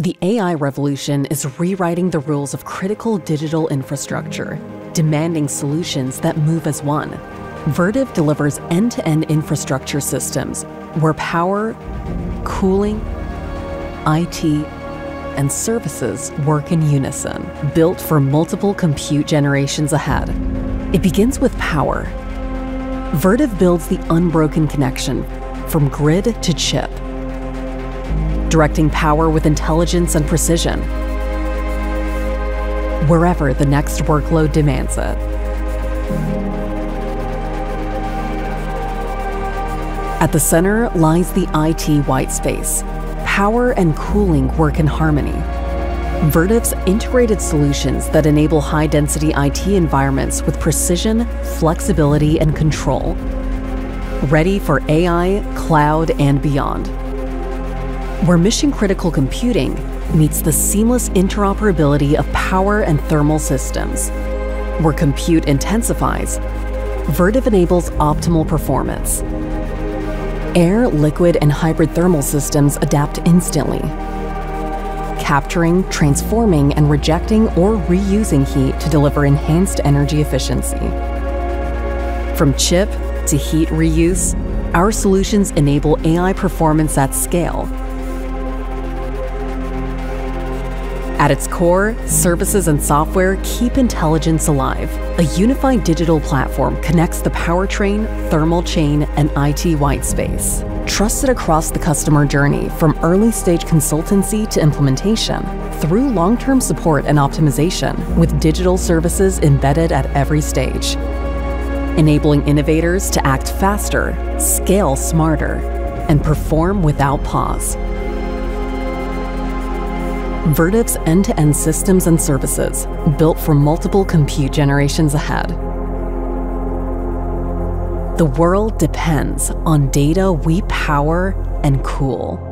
The AI revolution is rewriting the rules of critical digital infrastructure, demanding solutions that move as one. Vertiv delivers end to end infrastructure systems where power, cooling, IT, and services work in unison, built for multiple compute generations ahead. It begins with power. Vertiv builds the unbroken connection from grid to chip, directing power with intelligence and precision wherever the next workload demands it. At the center lies the IT white space. Power and cooling work in harmony. Vertiv's integrated solutions that enable high density IT environments with precision, flexibility, and control. Ready for AI, cloud, and beyond. Where mission critical computing meets the seamless interoperability of power and thermal systems. Where compute intensifies, Vertiv enables optimal performance. Air, liquid, and hybrid thermal systems adapt instantly, capturing, transforming, and rejecting or reusing heat to deliver enhanced energy efficiency. From chip to heat reuse, our solutions enable AI performance at scale. At its core, services and software keep intelligence alive. A unified digital platform connects the powertrain, thermal chain, and IT white space. Trusted across the customer journey from early stage consultancy to implementation, through long term support and optimization, with digital services embedded at every stage. Enabling innovators to act faster, scale smarter, and perform without pause. Vertiv's end to end systems and services, built for multiple compute generations ahead. The world depends on data we power and cool.